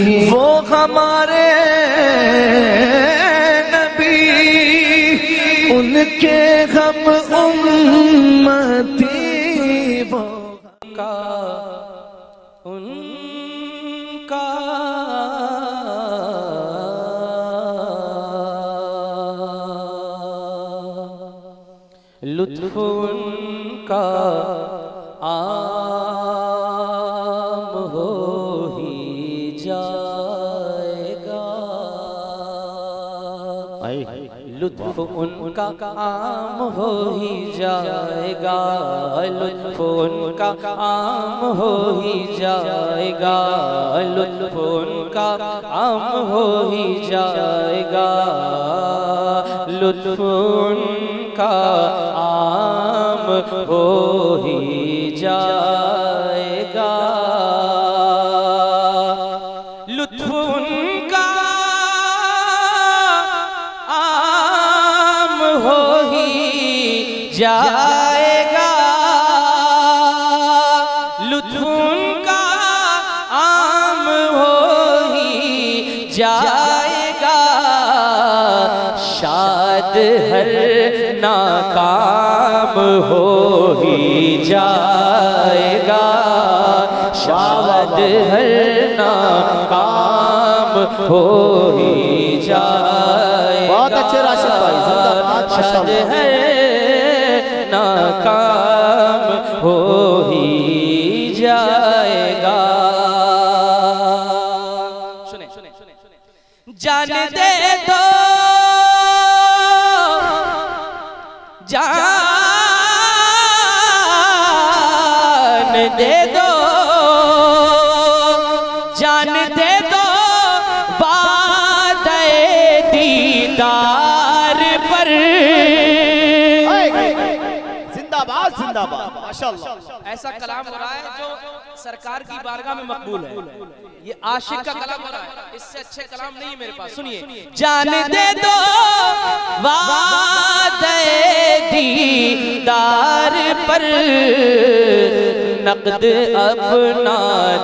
वो हमारे नबी उनके हम उम्मती वो का उनका। लुत्फ उनका आम लुत्फ उनका आम हो ही जाएगा। लुत्फ उनका आम हो ही जाएगा। लुत्फ उनका आम हो ही जाएगा। लुत्फ उनका आम हो ही जाएगा जाएगा। लुत्फ उनका आम हो ही जाएगा। शाद हर नाकाम हो ही जाएगा। शाद हर नाकाम हो ही जाएगा। बहुत अच्छे राशिद भाई, शाद माशाल्लाह। नाकाम हो। माशाल्लाह। ऐसा कलाम हो रहा है जो सरकार की बारगाह में मकबूल है। ये आशिक का कलाम हो रहा है। इससे अच्छे कलाम नहीं है मेरे पास। सुनिए। जान दे दो दीदार पर नकद अपना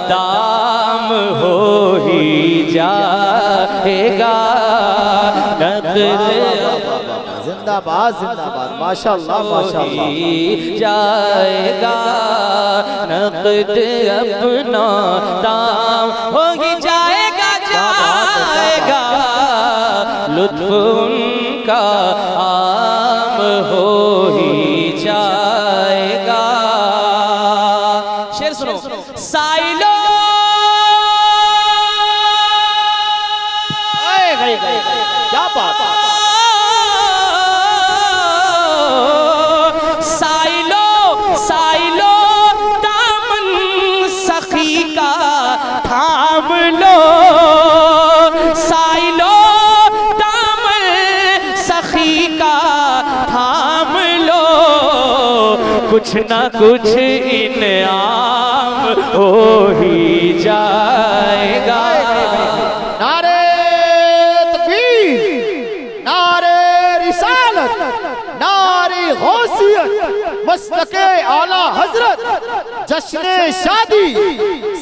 दाम हो ही जाएगा। नकद जिंदाबाद जिंदाबाद। माशाल्लाह माशाल्लाह। जाएगा नकद अपना दाम। हो जाएगा जाएगा लुत्फ उनका कुछ ना कुछ इनाम हो ही जाएगा। नारे तकबीर नारे रिसालत नारे गौसियत मस्तके आला हज़रत जश्न शादी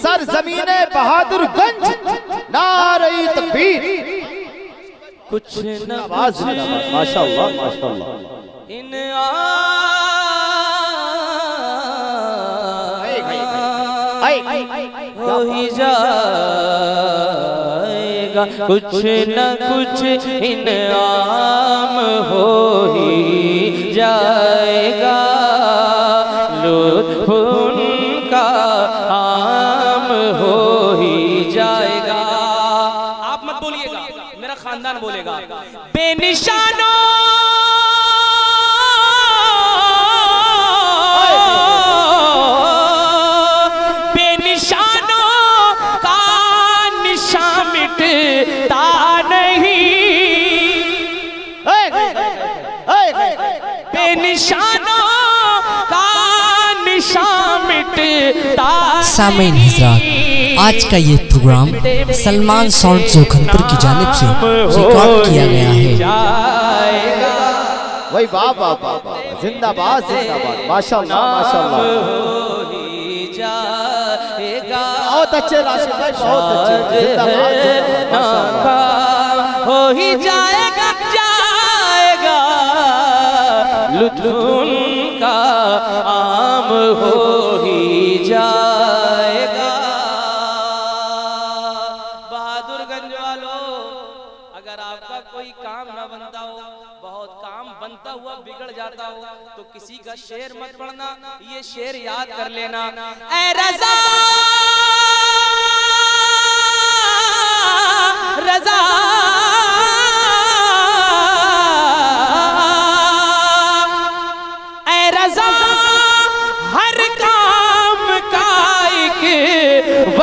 सर जमीने बहादुरगंज नारे तकबीर। कुछ न आवाज़ जिंदाबाद माशाल्लाह माशाल्लाह। हो ही जाएगा कुछ न कुछ इन हो सामिन हज़रत आज का ये प्रोग्राम सलमान साउंड जोखनपुर की जानब से रिकॉर्ड किया गया है। वही वाह वाह वाह वाह जिंदाबाद जिंदाबाद। माशाल्लाह माशाल्लाह। बहुत अच्छे राशिद भाई बहुत अच्छे। जिंदाबाद हो ही जाएगा। क्या लुत्फ का आम हो ही जाएगा। बहादुरगंज वालों अगर आपका कोई काम ना बनता हो, बहुत काम बनता हुआ बिगड़ जाता हो तो किसी का शेर मत पढ़ना, ये शेर याद कर लेना। ऐ रजा रजा।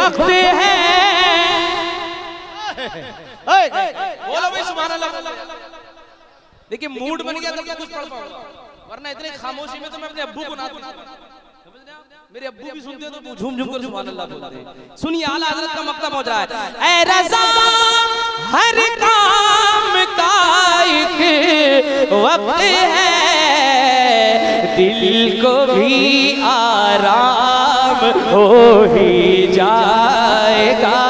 वक्त है। बोलो भाई सुभान अल्लाह। देखिए मूड बन गया तो कुछ पढ़ पाऊँगा वरना इतने खामोशी में तो मैं अपने अब्बू को ना मेरे अब्बू भी सुनते हैं तो झूम झूम कर सुभान अल्लाह बोलते हैं। सुनिए आला हज़रत का मक्तब हो रहा है ऐ रजा हर काम का एक वक्त है। दिल को भी आराम हो ही जाएगा।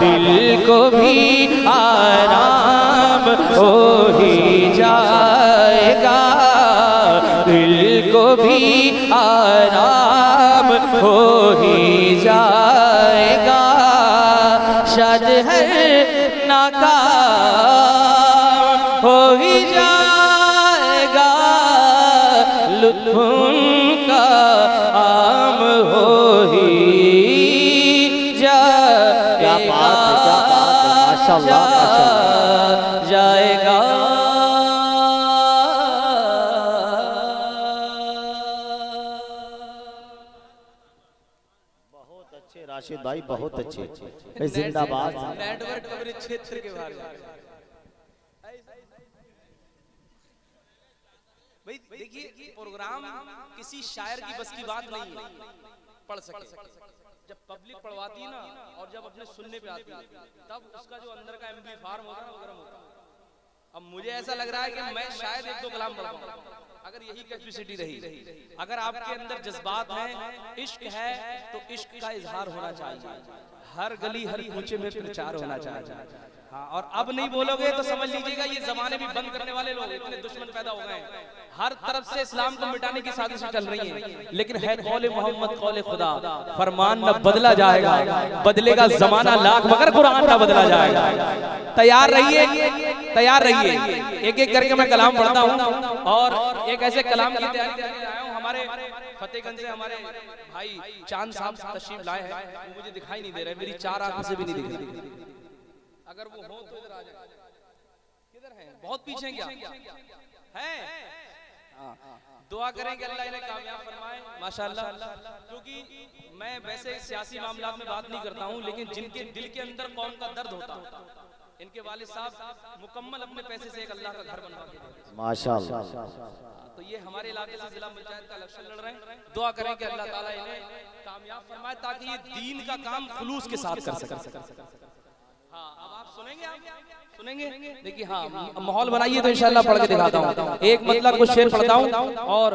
दिल को भी आराम हो ही जाएगा। दिल को भी आराम हो ही जाएगा। शायद है नाकाम हो ही जाएगा। लुत्फ आम हो ही। जाएगा। जाएगा। बहुत अच्छे राशिद भाई बहुत अच्छे। जिंदाबाद। नेटवर्क क्षेत्र के बारे में। भाई, देखिए प्रोग्राम किसी शायर की बस की बात नहीं है। पढ़ सके। जब पब्लिक पढ़वाती है ना, और जब अपने सुनने पे आती है, तब उसका जो अंदर का एमपी फार्म होता है, वो गर्म होता है। अब मुझे ऐसा लग रहा है कि मैं शायद एक दो कलाम पढ़ पाऊँ अगर यही कैपेसिटी रही, अगर आपके अंदर जज्बात हैं, इश्क है तो इश्क का इजहार होना चाहिए। हर गली हर कूचे में प्रचार होना चाहिए। हाँ और अब नहीं बोलोगे तो समझ लीजिएगा ये जमाने भी बंद करने वाले लोग इतने दुश्मन पैदा हो गए हर तरफ़ से इस्लाम को मिटाने की साजिशें चल रही हैं। लेकिन है। कौले मोहम्मद कौले खुदा। फरमान न बदला जाएगा। बदलेगा जमाना लाख मगर कुरान ना बदला जाएगा। तैयार रहिए तैयार रहिए। एक एक करके मैं कलाम पढ़ता हूँ। और एक ऐसे कलाम की तैयारी हमारे फतेहगंज से हमारे भाई चाँद साहब तशरीफ़ लाए हैं, वो मुझे दिखाई नहीं दे रहे, मेरी चार आँखों से भी नहीं दिख रही। अगर वो हो तो इधर आ जाए किधर हैं? बहुत पीछे क्या? हैं? हाँ। दुआ करें कि अल्लाह इन्हें कामयाब फरमाए, माशाल्लाह। क्योंकि मैं वैसे सियासी मामला में बात नहीं करता हूँ, लेकिन जिनके दिल के अंदर कौम का दर्द होता है इनके वालिद साहब मुकम्मल अपने पैसे से एक अल्लाह का घर बनवा माशाल्लाह। तो ये हमारे इलाके से जिला पंचायत का इलेक्शन लड़ रहे हैं। दुआ करें कि अल्लाह ताला इन्हें कामयाब फरमाए ताकि ये दीन का काम खुलूस के साथ कर सके। हाँ अब आप सुनेंगे आप? सुनेंगे देखिए हाँ माहौल बनाइए तो इंशाल्लाह पढ़ के दिखाता हूँ। एक मतलब कुछ शेर पढ़ता हूँ और